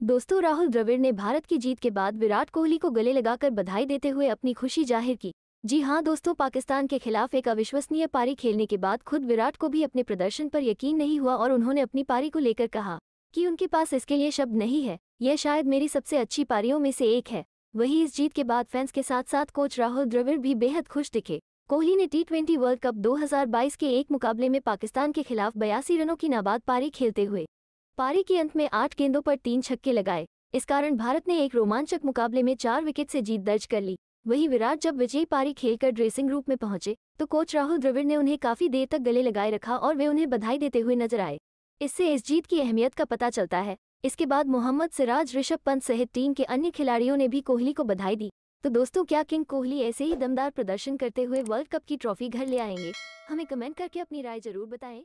दोस्तों, राहुल द्रविड़ ने भारत की जीत के बाद विराट कोहली को गले लगाकर बधाई देते हुए अपनी खुशी ज़ाहिर की। जी हाँ दोस्तों, पाकिस्तान के खिलाफ एक अविश्वसनीय पारी खेलने के बाद खुद विराट को भी अपने प्रदर्शन पर यकीन नहीं हुआ और उन्होंने अपनी पारी को लेकर कहा कि उनके पास इसके लिए शब्द नहीं है। यह शायद मेरी सबसे अच्छी पारियों में से एक है। वहीं इस जीत के बाद फैंस के साथ साथ कोच राहुल द्रविड़ भी बेहद खुश दिखे। कोहली ने टी वर्ल्ड कप 2022 के एक मुकाबले में पाकिस्तान के खिलाफ बयासी रनों की नाबाद पारी खेलते हुए पारी के अंत में आठ गेंदों पर तीन छक्के लगाए। इस कारण भारत ने एक रोमांचक मुकाबले में चार विकेट से जीत दर्ज कर ली। वहीं विराट जब विजयी पारी खेलकर ड्रेसिंग रूप में पहुँचे तो कोच राहुल द्रविड़ ने उन्हें काफ़ी देर तक गले लगाए रखा और वे उन्हें बधाई देते हुए नज़र आए। इससे इस जीत की अहमियत का पता चलता है। इसके बाद मोहम्मद सिराज, ऋषभ पंत सहित टीम के अन्य खिलाड़ियों ने भी कोहली को बधाई दी। तो दोस्तों, क्या किंग कोहली ऐसे ही दमदार प्रदर्शन करते हुए वर्ल्ड कप की ट्रॉफी घर ले आएँगे? हमें कमेंट करके अपनी राय ज़रूर बताएँ।